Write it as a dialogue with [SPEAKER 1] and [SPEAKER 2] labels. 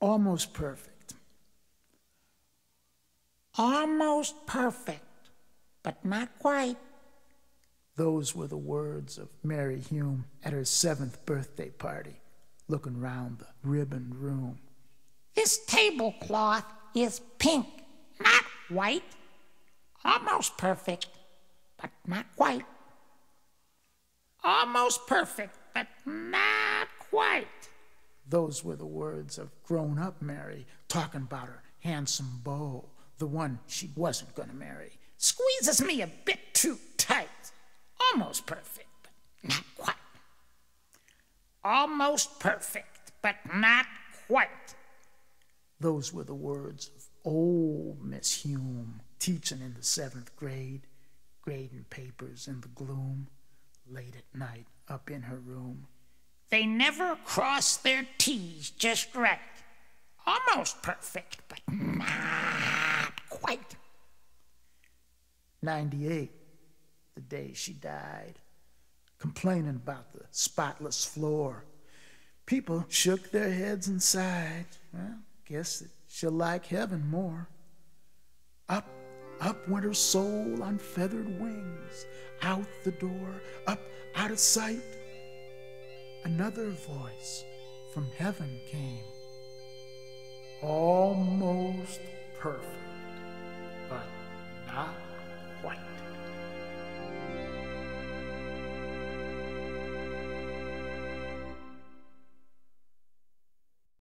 [SPEAKER 1] Almost perfect.
[SPEAKER 2] Almost perfect, but not quite.
[SPEAKER 1] Those were the words of Mary Hume at her seventh birthday party, looking round the ribboned room.
[SPEAKER 2] This tablecloth is pink, not white. Almost perfect, but not quite. Almost perfect, but not quite.
[SPEAKER 1] Those were the words of grown up Mary talking about her handsome beau, the one she wasn't going to marry.
[SPEAKER 2] Squeezes me a bit too tight. Almost perfect, but not quite. Almost perfect, but not quite.
[SPEAKER 1] Those were the words of old Miss Hume, teaching in the seventh grade, grading papers in the gloom, late at night up in her room.
[SPEAKER 2] They never cross their T's just right. Almost perfect, but not quite.
[SPEAKER 1] 98, the day she died, complaining about the spotless floor. People shook their heads and sighed. Well, guess that she'll like heaven more. Up, up went her soul on feathered wings, out the door, up out of sight another voice from heaven came. Almost perfect, but not quite.